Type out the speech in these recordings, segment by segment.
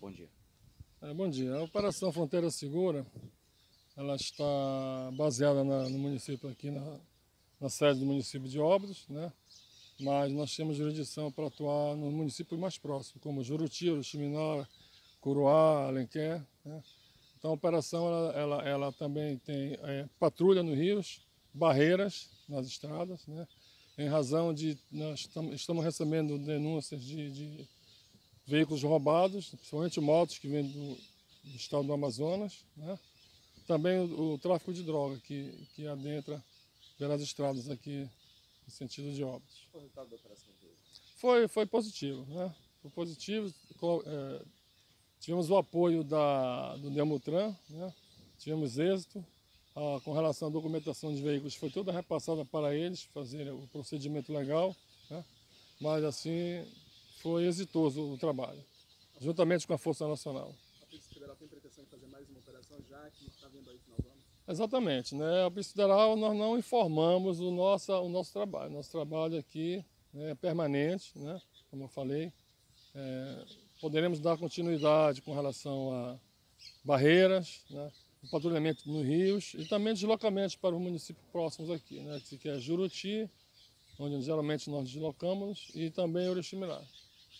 bom dia. É, bom dia. A Operação Fronteira Segura, ela está baseada na, no município aqui, na, na sede do município de Óbidos, né? mas nós temos jurisdição para atuar nos municípios mais próximos, como Juruti, Uruximinó, Curuá, Alenquer. Né? Então a operação ela, ela, ela também tem é, patrulha nos rios, barreiras nas estradas, né? em razão de nós estamos recebendo denúncias de, de veículos roubados, principalmente motos que vêm do, do estado do Amazonas, né? também o, o, tráfico de droga que, que adentra pelas estradas aqui no sentido de. Qual o resultado da operação de hoje? Foi, foi positivo, né? Foi positivo. É, tivemos o apoio da, do Demutran, né? tivemos êxito. Com relação à documentação de veículos, foi toda repassada para eles fazer o procedimento legal, né? mas assim foi exitoso o trabalho, juntamente com a Força Nacional. A Polícia Federal tem pretensão de fazer mais uma operação já que está vindo aí final do ano? Exatamente, né? A Polícia Federal nós não informamos o nosso, o nosso trabalho. Nosso trabalho aqui né, é permanente, né? Como eu falei. É, poderemos dar continuidade com relação a barreiras, né? o patrulhamento nos rios e também deslocamentos para os municípios próximos aqui, né? que é Juruti, onde geralmente nós deslocamos, e também Oriximiná.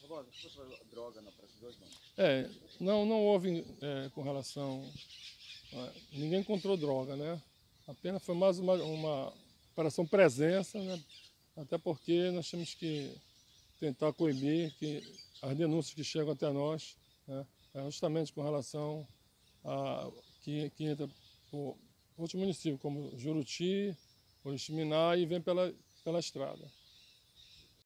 Robosa, você droga na Praça 2, não? É, não, não houve é, com relação... Ninguém encontrou droga, né? Apenas foi mais uma, uma operação presença, né? Até porque nós temos que tentar coibir que as denúncias que chegam até nós, né? É justamente com relação a que, que entra por outros municípios, como Juruti, Oriximiná e vem pela, pela estrada.